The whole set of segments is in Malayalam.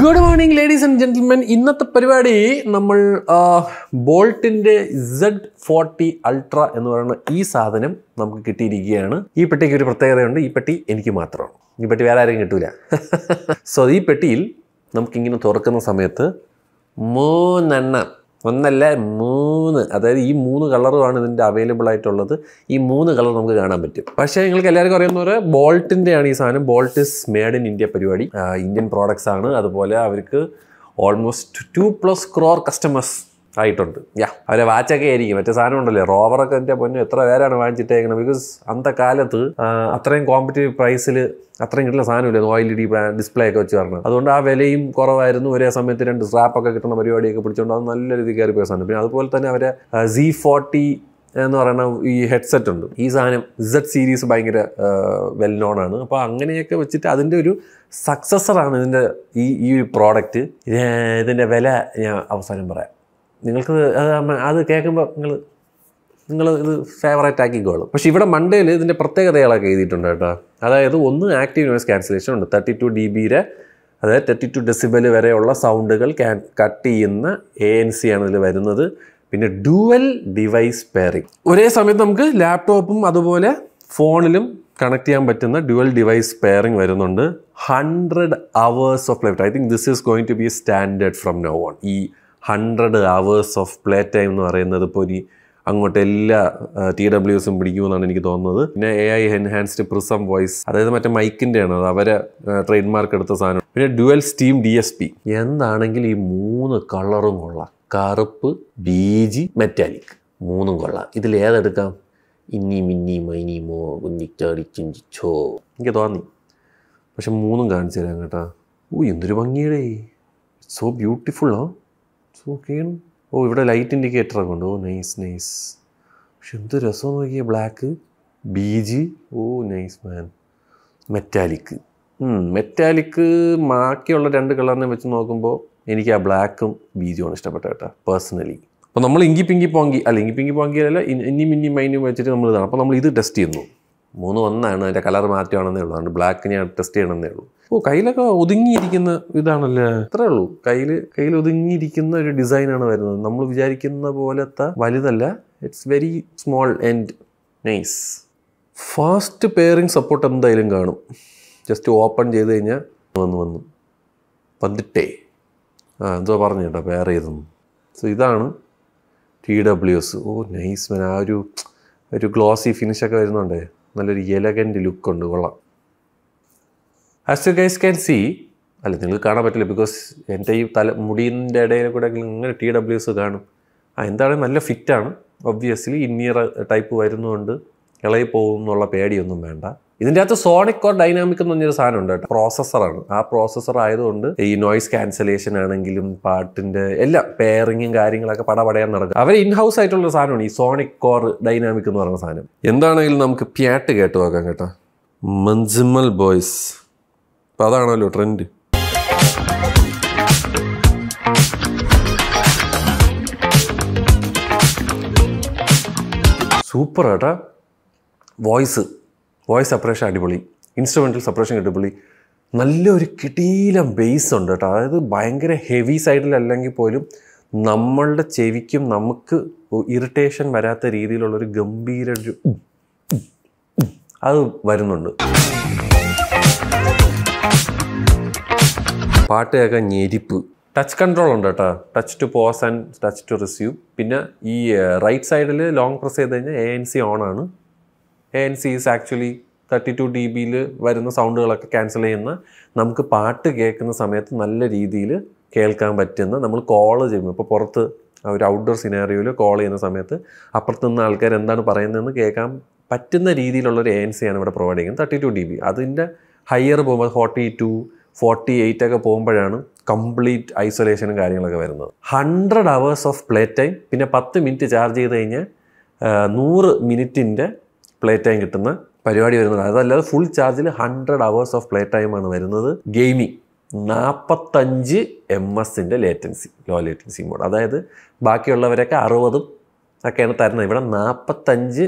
Good morning ladies and gentlemen ഇന്നത്തെ പരിപാടി നമ്മൾ ബോൾട്ടിന്റെ സെഡ് ഫോർട്ടി അൾട്ര എന്ന് പറയുന്ന ഈ സാധനം നമുക്ക് കിട്ടിയിരിക്കുകയാണ്. ഈ പെട്ടിക്ക് ഒരു പ്രത്യേകതയുണ്ട്. ഈ പെട്ടി എനിക്ക് മാത്രമാണ്. ഈ പെട്ടി വേറെ ആരും കിട്ടൂല. സോ ഈ പെട്ടിയിൽ നമുക്കിങ്ങനെ തുറക്കുന്ന സമയത്ത് മൂന്നെണ്ണം ഒന്നല്ല മൂന്ന്. അതായത് ഈ മൂന്ന് കളറുമാണ് ഇതിന്റെ അവൈലബിൾ ആയിട്ടുള്ളത്. ഈ മൂന്ന് കളർ നമുക്ക് കാണാൻ പറ്റും. പക്ഷേ നിങ്ങൾക്ക് എല്ലാവർക്കും അറിയുന്ന പോലെ ബോൾട്ടിന്റെ ആണ് ഈ സാധനം. Bolt is made in India പരിപാടി. ഇന്ത്യൻ പ്രോഡക്ട്സ് ആണ്. അതുപോലെ അവർക്ക് almost two plus crore customers ആയിട്ടുണ്ട്. അവരെ വാച്ചൊക്കെ ആയിരിക്കും. മറ്റേ സാധനം ഉണ്ടല്ലേ റോവറൊക്കെ എന്റെ പൊന്നു എത്ര പേരാണ് വാങ്ങിച്ചിട്ടേക്കുന്നത് ബിക്കോസ് അന്നത്തെ കാലത്ത് അത്രയും കോമ്പറ്റീവ് പ്രൈസിൽ അത്രയും കിട്ടുന്ന സാധനമില്ല ഓയിൽ ഡി ഡിസ്പ്ലേ ഒക്കെ വെച്ച് പറഞ്ഞത് അതുകൊണ്ട് ആ വിലയും കുറവായിരുന്നു. ഒരേ സമയത്ത് രണ്ട് സ്ട്രാപ്പൊക്കെ കിട്ടുന്ന പരിപാടിയൊക്കെ പിടിച്ചുകൊണ്ട് അത് നല്ല രീതിയിൽ കയറി പോയ സാധനം. പിന്നെ അതുപോലെ തന്നെ അവരെ സി ഫോർട്ടി എന്ന് പറയുന്ന ഈ ഹെഡ്സെറ്റ് ഉണ്ട്. ഈ സാധനം ഇസഡ് സീരീസ് ഭയങ്കര വെൽ നോൺ ആണ്. അപ്പോൾ അങ്ങനെയൊക്കെ വെച്ചിട്ട് അതിന്റെ ഒരു സക്സസറാണ് ഇതിന്റെ ഈ ഈ ഒരു പ്രോഡക്റ്റ് ഇതിന്റെ വില ഞാൻ അവസാനം പറയാം. നിങ്ങൾക്ക് അത് അത് കേൾക്കുമ്പോൾ നിങ്ങൾ നിങ്ങൾ ഇത് ഫേവറേറ്റ് ആക്കിക്കോളും പക്ഷേ ഇവിടെ മണ്ടയിൽ ഇതിന്റെ പ്രത്യേകതകളൊക്കെ എഴുതിയിട്ടുണ്ട് കേട്ടോ. അതായത് ഒന്ന് ആക്റ്റീവ് നോയിസ് ക്യാൻസലേഷൻ ഉണ്ട്. തേർട്ടി ടു ഡി ബിയുടെ അതായത് തേർട്ടി ടു ഡെസിബൽ വരെയുള്ള സൗണ്ടുകൾ ക്യാൻ കട്ട് ചെയ്യുന്ന എ എൻ സി ആണ് ഇതിൽ വരുന്നത്. പിന്നെ ഡുവൽ ഡിവൈസ് പെയറിംഗ് ഒരേ സമയത്ത് നമുക്ക് ലാപ്ടോപ്പും അതുപോലെ ഫോണിലും കണക്ട് ചെയ്യാൻ പറ്റുന്ന ഡ്യുവൽ ഡിവൈസ് പെയറിംഗ് വരുന്നുണ്ട്. Hundred hours of life I think this is going to be standard from no one ഈ hundred hours of play time എന്ന് പറയുന്നത് ഇപ്പോൾ ഇനി അങ്ങോട്ട് എല്ലാ ടി ഡബ്ല്യൂസും പിടിക്കുമെന്നാണ് എനിക്ക് തോന്നുന്നത്. പിന്നെ A I enhanced prism voice അതായത് മറ്റേ മൈക്കിന്റെ ആണ് അത് അവരെ ട്രേഡ് മാർക്ക് എടുത്ത സാധനം. പിന്നെ dual steam D S P എന്താണെങ്കിൽ ഈ മൂന്ന് കളറും കൊള്ളാം കറുപ്പ് ബീജി മെറ്റാലിക് മൂന്നും കൊള്ളാം. ഇതിൽ ഏതെടുക്കാം? ഇനി മിന്നി മൈനി മോ കുഞ്ഞിച്ചാടി ചിഞ്ചിച്ചോ എനിക്ക് തോന്നി. പക്ഷെ മൂന്നും കാണിച്ചു തരാം കേട്ടോ. ഓ എന്തൊരു ഭംഗിയുടെ. സോ ബ്യൂട്ടിഫുൾ ആ ഓ ഇവിടെ ലൈറ്റ് ഇൻഡിക്കേറ്റർ ഒക്കെ ഉണ്ട് ഓ നൈസ് നൈസ് പക്ഷെ എന്ത് രസം നോക്കിയ black beige. Oh nice man metallic metallic ബാക്കിയുള്ള രണ്ട് കളറിനെ വെച്ച് നോക്കുമ്പോൾ എനിക്ക് ആ ബ്ലാക്കും ബീജുമാണ് ഇഷ്ടപ്പെട്ട കേട്ടോ പേഴ്സണലി അപ്പോൾ നമ്മൾ ഇങ്കി പിങ്കി പോങ്കി അല്ല ഇങ്കി പിങ്കി പോങ്കി അല്ല ഇനി മിന്നി മൈനും വെച്ചിട്ട് നമ്മൾ ഇതാണ്. അപ്പോൾ നമ്മൾ ഇത് ടെസ്റ്റ് ചെയ്യുന്നു. മൂന്ന് ഒന്നാണ് അതിന്റെ കളർ മാറ്റുകയാണെന്നേ ഉള്ളൂ. അതുകൊണ്ട് ബ്ലാക്ക് ഞാൻ ടെസ്റ്റ് ചെയ്യണമെന്നേ ഉള്ളൂ. ഓ കയ്യിലൊക്കെ ഒതുങ്ങിയിരിക്കുന്ന ഇതാണല്ലേ? അത്രേ ഉള്ളൂ. കയ്യിൽ കയ്യിൽ ഒതുങ്ങിയിരിക്കുന്ന ഒരു ഡിസൈനാണ് വരുന്നത്. നമ്മൾ വിചാരിക്കുന്ന പോലത്തെ വലുതല്ല. It's very small and nice fast pairing support എന്തായാലും കാണും. ജസ്റ്റ് ഓപ്പൺ ചെയ്ത് കഴിഞ്ഞാൽ വന്ന് വന്നു. വന്നിട്ടേ. ആ എന്തോ പറഞ്ഞു കേട്ടോ പെയർ ചെയ്തെന്ന്. സോ ഇതാണ് T W S oh nice man ആ ഒരു ഒരു ഗ്ലോസി ഫിനിഷൊക്കെ വരുന്നുണ്ട്. നല്ലൊരു എലഗന്റ് ലുക്ക് ഉണ്ട്. കൊള്ളാം. As you guys can see അല്ല നിങ്ങൾക്ക് കാണാൻ പറ്റില്ല ബിക്കോസ് എന്റെ ഈ തല മുടീന്റെ ഇടയിൽ കൂടെ ഇങ്ങനെ ടി ഡബ്ല്യൂസ് കാണും. ആ എന്താണ്? നല്ല ഫിറ്റാണ് ഒബ്വിയസ്ലി ഇന്നിയർ ടൈപ്പ് വരുന്നതുകൊണ്ട് ഇളകി പോകും എന്നുള്ള പേടിയൊന്നും വേണ്ട. ഇതിന്റെ അകത്ത് സോണിക് കോർ ഡൈനാമിക് എന്ന് പറഞ്ഞൊരു സാധനം ഉണ്ട് കേട്ടോ. പ്രോസസ്സറാണ്. ആ പ്രോസസ്സർ ആയതുകൊണ്ട് ഈ നോയ്സ് ക്യാൻസലേഷൻ ആണെങ്കിലും പാട്ടിന്റെ എല്ലാ പെയറിങ്ങും കാര്യങ്ങളൊക്കെ പടപടയാൻ നടക്കും. അവർ ഇൻ ഹൗസ് ആയിട്ടുള്ള സാധനമാണ് ഈ സോണിക് കോർ ഡൈനാമിക് എന്ന് പറയുന്ന സാധനം. എന്താണെങ്കിലും നമുക്ക് പ്യാട്ട് കേട്ട് നോക്കാം കേട്ടോ. മഞ്ജിമൽ ബോയ്സ്. അപ്പം അതാണല്ലോ ട്രെൻഡ് സൂപ്പർ കേട്ടോ. വോയിസ്. വോയിസ് സെപ്പറേഷൻ അടിപൊളി ഇൻസ്ട്രുമെന്റൽ സെപ്പറേഷൻ അടിപൊളി നല്ലൊരു കിടീലം ബേസ് ഉണ്ട് കേട്ടോ. അതായത് ഭയങ്കര ഹെവി സൈഡിലല്ലെങ്കിൽ പോലും നമ്മളുടെ ചെവിക്കും നമുക്ക് ഇറിറ്റേഷൻ വരാത്ത രീതിയിലുള്ളൊരു ഗംഭീര ഒരു അത് വരുന്നുണ്ട്. പാട്ട് കേൾക്കാൻ ഞെരിപ്പ്. ടച്ച് കൺട്രോൾ ഉണ്ട് കേട്ടോ. Touch to pause and touch to receive പിന്നെ ഈ റൈറ്റ് സൈഡിൽ ലോങ് പ്രസ് ചെയ്ത് കഴിഞ്ഞാൽ എ എൻ സി ഓൺ ആണ്. A N C is actually thirty two D ബിയിൽ വരുന്ന സൗണ്ടുകളൊക്കെ ക്യാൻസൽ ചെയ്യുന്ന നമുക്ക് പാട്ട് കേൾക്കുന്ന സമയത്ത് നല്ല രീതിയിൽ കേൾക്കാൻ പറ്റുന്ന നമ്മൾ കോൾ ചെയ്യുമ്പോൾ ഇപ്പോൾ പുറത്ത് ഒരു ഔട്ട്ഡോർ സിനാറിയോയിൽ കോൾ ചെയ്യുന്ന സമയത്ത് അപ്പുറത്ത് നിന്ന് ആൾക്കാർ എന്താണ് പറയുന്നതെന്ന് കേൾക്കാൻ പറ്റുന്ന രീതിയിലുള്ളൊരു എ എൻ സി ആണ് ഇവിടെ പ്രൊവൈഡ് ചെയ്യുന്നത്. തേർട്ടി ടു ഡി ബി അതിന്റെ ഹയർ പോകുമ്പോൾ ഫോർട്ടി ടു ഫോർട്ടി എയ്റ്റ് ഒക്കെ പോകുമ്പോഴാണ് കംപ്ലീറ്റ് ഐസൊലേഷനും കാര്യങ്ങളൊക്കെ വരുന്നത്. Hundred hours of play time പിന്നെ പത്ത് മിനിറ്റ് ചാർജ് ചെയ്ത് കഴിഞ്ഞാൽ നൂറ് മിനിറ്റിന്റെ പ്ലേ ടൈം കിട്ടുന്ന പരിപാടി വരുന്നത്. അതല്ലാതെ ഫുൾ ചാർജിൽ ഹൺഡ്രഡ് അവേഴ്സ് ഓഫ് പ്ലേ ടൈമാണ് വരുന്നത് ഗെയിമിംഗ് നാൽപ്പത്തഞ്ച് എം എസിന്റെ ലേറ്റൻസി ലോ ലേറ്റൻസി മോഡ് അതായത് ബാക്കിയുള്ളവരൊക്കെ അറുപതും ഒക്കെയാണ് തരുന്നത്. ഇവിടെ നാൽപ്പത്തഞ്ച്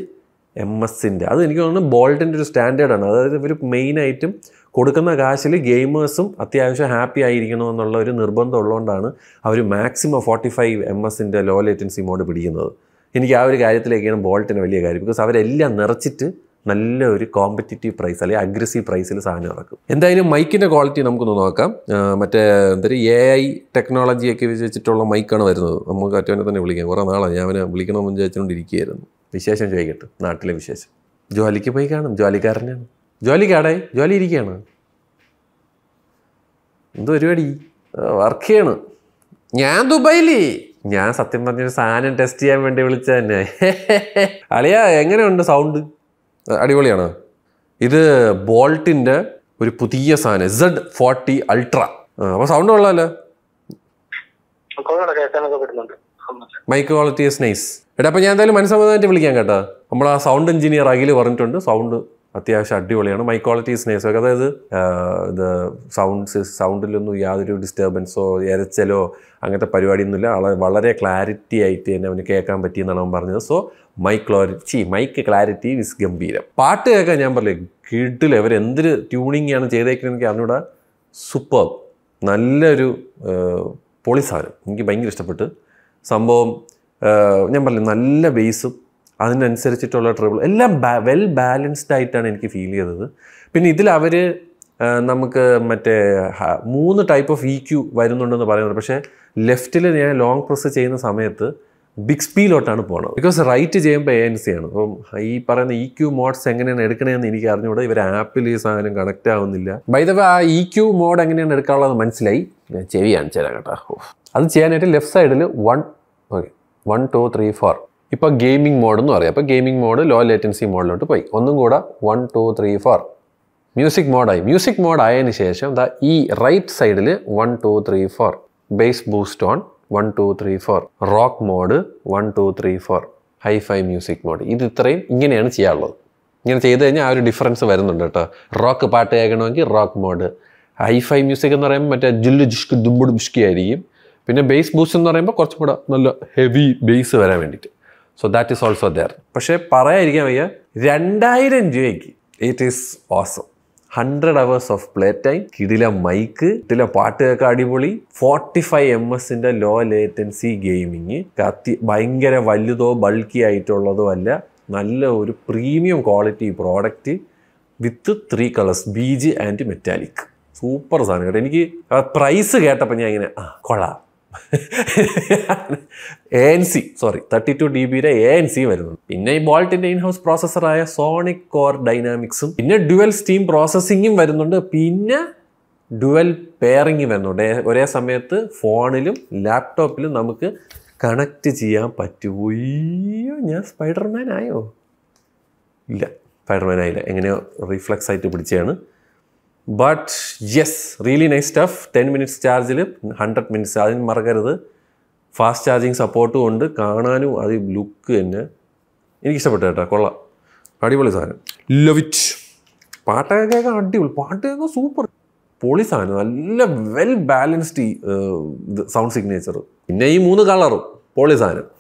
എം എസിന്റെ അത് എനിക്ക് തോന്നുന്നു ബോൾഡിന്റെ ഒരു സ്റ്റാൻഡേർഡാണ് അതായത് ഇവർ മെയിനായിട്ടും കൊടുക്കുന്ന കാശിൽ ഗെയിമേഴ്സും അത്യാവശ്യം ഹാപ്പി ആയിരിക്കണമെന്നുള്ള ഒരു നിർബന്ധം ഉള്ളതുകൊണ്ടാണ് അവർ മാക്സിമം ഫോർട്ടി ഫൈവ് എം എസിന്റെ ലോ ലേറ്റൻസി മോഡ് പിടിക്കുന്നത്. എനിക്ക് ആ ഒരു കാര്യത്തിലേക്കാണ് ബോൾട്ടിന് വലിയ കാര്യം. ബിക്കോസ് അവരെല്ലാം നിറച്ചിട്ട് നല്ല ഒരു കോമ്പറ്റിറ്റീവ് പ്രൈസ് അല്ലെങ്കിൽ അഗ്രസീവ് പ്രൈസിൽ സാധനം ഇറക്കും. എന്തായാലും മൈക്കിന്റെ ക്വാളിറ്റി നമുക്കൊന്ന് നോക്കാം. മറ്റേ എന്തൊരു എ ഐ ടെക്നോളജിയൊക്കെ വെച്ചിട്ടുള്ള മൈക്കാണ് വരുന്നത്. നമുക്ക് അറ്റവനെ തന്നെ വിളിക്കാം. കുറേ നാളാണ് ഞാൻ അവനെ വിളിക്കണമെന്ന് വിചാരിച്ചുകൊണ്ടിരിക്കുകയായിരുന്നു. വിശേഷം ചോദിക്കട്ടെ. നാട്ടിലെ വിശേഷം. ജോലിക്ക് പോയി കാണും. ജോലിക്കാരനാണ്. ജോലിക്കാടേ ജോലി ഇരിക്കുകയാണ്. എന്തോ പരിപാടി? വർക്ക് ചെയ്യണം. ഞാൻ ദുബായിലേ. ഞാൻ സത്യം പറഞ്ഞൊരു സാധനം ടെസ്റ്റ് ചെയ്യാൻ വേണ്ടി വിളിച്ച തന്നെ. അളിയാ എങ്ങനെയുണ്ട് സൗണ്ട് അടിപൊളിയാണ്. ഇത് ബോൾട്ടിന്റെ ഒരു പുതിയ സാധനം സെഡ് ഫോർട്ടി അൾട്ര അപ്പോൾ സൗണ്ട് കൊള്ളാമല്ലോ മൈക്ക് ക്വാളിറ്റി ഇസ് നൈസ് എടാ അപ്പോൾ ഞാൻ എന്തായാലും മനസ്സമ്മതമായിട്ട് വിളിക്കാം കേട്ടോ. നമ്മൾ ആ സൗണ്ട് എഞ്ചിനീയർ അഖിൽ പറഞ്ഞിട്ടുണ്ട് സൗണ്ട് അത്യാവശ്യം അടിപൊളിയാണ്. മൈ ക്വാളിറ്റി നൈസ് അതായത് ഇത് സൗണ്ട്സ് സൗണ്ടിലൊന്നും യാതൊരു ഡിസ്റ്റർബൻസോ എരച്ചലോ അങ്ങനത്തെ പരിപാടിയൊന്നുമില്ല. ആളെ വളരെ ക്ലാരിറ്റി ആയിട്ട് തന്നെ അവന് കേൾക്കാൻ പറ്റിയെന്നാണ് അവൻ പറഞ്ഞത്. So my clarity mic clarity wise ഗംഭീരം. പാട്ട് കേൾക്കാൻ ഞാൻ പറഞ്ഞില്ലേ കിട്ടില്ല ഇവർ എന്തൊരു ട്യൂണിങ് ആണ് ചെയ്തേക്കുന്നത് എനിക്ക് അറിഞ്ഞൂടാ? സൂപ്പർ നല്ലൊരു പൊളി സാധനം. എനിക്ക് ഭയങ്കര ഇഷ്ടപ്പെട്ട്. സംഭവം ഞാൻ പറഞ്ഞു നല്ല ബേസും അതിനനുസരിച്ചിട്ടുള്ള ട്രിബിൾ എല്ലാം വെൽ ബാലൻസ്ഡ് ആയിട്ടാണ് എനിക്ക് ഫീൽ ചെയ്തത്. പിന്നെ ഇതിൽ അവർ നമുക്ക് മറ്റേ മൂന്ന് ടൈപ്പ് ഓഫ് ഇ ക്യു വരുന്നുണ്ടെന്ന് പറയുന്നുണ്ട്. പക്ഷേ ലെഫ്റ്റിൽ ഞാൻ ലോങ് പ്രസ് ചെയ്യുന്ന സമയത്ത് ബിഗ് സ്പീലോട്ടാണ് പോകുന്നത് ബിക്കോസ് റൈറ്റ് ചെയ്യുമ്പോൾ എ എൻ സി ആണ്. അപ്പം ഈ പറയുന്ന ഇ ക്യു മോഡ്സ് എങ്ങനെയാണ് എടുക്കണതെന്ന് എനിക്ക് അറിഞ്ഞുകൂടെ ഇവർ ആപ്പിൽ ഈ സാധനം കണക്റ്റ് ആവുന്നില്ല. ബൈദവ ആ ഇ ക്യു മോഡ് എങ്ങനെയാണ് എടുക്കാനുള്ളത് മനസ്സിലായി? ഞാൻ ചെവി കാണിച്ചു തരാം കേട്ടോ. അത് ചെയ്യാനായിട്ട് ലെഫ്റ്റ് സൈഡിൽ one okay one two three four ഇപ്പോൾ ഗെയിമിംഗ് മോഡ് എന്ന് പറയാം. അപ്പോൾ ഗെയിമിംഗ് മോഡ് ലോ ലേറ്റൻസി മോഡിലോട്ട് പോയി. ഒന്നും കൂടെ one two three four music മോഡായി music mode ആയതിനു ശേഷം ദാ ഈ റൈറ്റ് സൈഡിൽ one two three four bass boost on one two three four rock mode one two three four hifi music mode ഇത് ഇത്രയും ഇങ്ങനെയാണ് ചെയ്യാനുള്ളത്. ഇങ്ങനെ ചെയ്ത് കഴിഞ്ഞാൽ ആ ഒരു ഡിഫറൻസ് വരുന്നുണ്ട് കേട്ടോ. റോക്ക് പാട്ട് കേൾക്കണമെങ്കിൽ rock mode hi fi music എന്ന് പറയുമ്പോൾ മറ്റേ ജില്ലു ജിഷ്ക് ദുമ്പുട് ബുഷ്കി ആയിരിക്കും. പിന്നെ ബേസ് ബൂസ്റ്റ് എന്ന് പറയുമ്പോൾ കുറച്ചും കൂടെ നല്ല ഹെവി ബേസ് വരാൻ വേണ്ടിയിട്ട്. So that is also there പക്ഷേ പറയാതിരിക്കാൻ വയ്യ രണ്ടായിരം രൂപയ്ക്ക് it is awesome hundred hours of play time കിടില മൈക്ക് കിടില പാട്ട് കേൾക്കാൻ അടിപൊളി. ഫോർട്ടി ഫൈവ് എം എസിന്റെ ലോ ലേറ്റൻസി ഗെയിമിങ് കത്തി ഭയങ്കര വലുതോ ബൾക്കി ആയിട്ടുള്ളതോ അല്ല നല്ല ഒരു premium quality product with three colours beige and metallic super സാധനം കേട്ടോ. എനിക്ക് പ്രൈസ് കേട്ടപ്പോൾ ഞാൻ ഇങ്ങനെ ആ കൊള്ളാം. A N C sorry thirty two D ബിയുടെ എ എൻ സി വരുന്നുണ്ട്. പിന്നെ ഈ ബോൾട്ടിന്റെ ഇൻ ഹൗസ് പ്രോസസ്സറായ സോണിക് കോർ ഡൈനാമിക്സും പിന്നെ ഡുവൽ സ്റ്റീം പ്രോസസ്സിങ്ങും വരുന്നുണ്ട്. പിന്നെ ഡുവൽ പെയറിങ് വരുന്നുണ്ട്. ഒരേ സമയത്ത് ഫോണിലും ലാപ്ടോപ്പിലും നമുക്ക് കണക്ട് ചെയ്യാൻ പറ്റുമോ അയ്യോ ഞാൻ സ്പൈഡർമാൻ ആയോ? ഇല്ല സ്പൈഡർമാൻ ആയില്ല. എങ്ങനെയോ റിഫ്ലക്സ് ആയിട്ട് പിടിച്ചതാണ്. But yes really nice stuff ten minutes ചാർജിൽ ഹൺഡ്രഡ് മിനിറ്റ്സ് അതിന് മറക്കരുത്. ഫാസ്റ്റ് ചാർജിങ് സപ്പോർട്ടും ഉണ്ട്. കാണാനും അത് ലുക്ക് തന്നെ. എനിക്കിഷ്ടപ്പെട്ടു കേട്ടോ. കൊള്ളാം. അടിപൊളി സാധനം. ലവിറ്റ് പാട്ടൊക്കെ കേൾക്കാൻ അടിപൊളി. പാട്ട് കേൾക്കാൻ സൂപ്പർ പൊളി സാധനം. നല്ല വെൽ ബാലൻസ്ഡ് ഈ സൗണ്ട് സിഗ്നേച്ചർ പിന്നെ ഈ മൂന്ന് കളറും പൊളി സാധനം.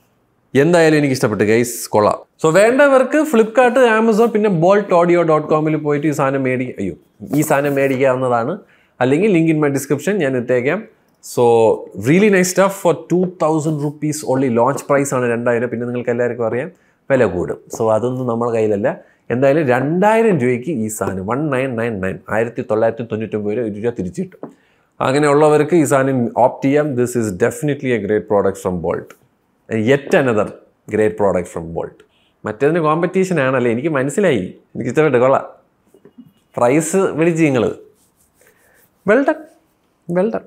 എന്തായാലും എനിക്ക് ഇഷ്ടപ്പെട്ടു ഗൈസ് കൊള്ളാം. സോ വേണ്ടവർക്ക് ഫ്ലിപ്കാർട്ട് ആമസോൺ പിന്നെ ബോൾട്ട് ഓഡിയോ ഡോട്ട് കോമിൽ പോയിട്ട് ഈ സാധനം മേടി അയ്യോ ഈ സാധനം മേടിക്കാവുന്നതാണ്. അല്ലെങ്കിൽ ലിങ്ക് ഇൻ മൈ ഡിസ്ക്രിപ്ഷൻ ഞാൻ ഇട്ടേക്കാം. So really nice stuff for two thousand rupees only launch price ആണ് രണ്ടായിരം. പിന്നെ നിങ്ങൾക്ക് എല്ലാവർക്കും അറിയാം വില കൂടും. സോ അതൊന്നും നമ്മുടെ കയ്യിലല്ല. എന്തായാലും രണ്ടായിരം രൂപയ്ക്ക് ഈ സാധനം വൺ നയൻ നയൻ നയൻ ആയിരത്തി തൊള്ളായിരത്തി തൊണ്ണൂറ്റൊമ്പത് രൂപ ഒരു രൂപ തിരിച്ചു കിട്ടും. അങ്ങനെയുള്ളവർക്ക് ഈ സാധനം ഓപ്റ്റ് ചെയ്യാം. This is definitely a great product from Bolt yet another great product from Bolt മറ്റേതിന് competition ആണല്ലേ എനിക്ക് മനസ്സിലായി. എനിക്ക് ഇഷ്ടപ്പെട്ട്. കൊള്ളാം. പ്രൈസ് വിളിച്ച് നിങ്ങൾ വെൽഡൺ വെൽഡൺ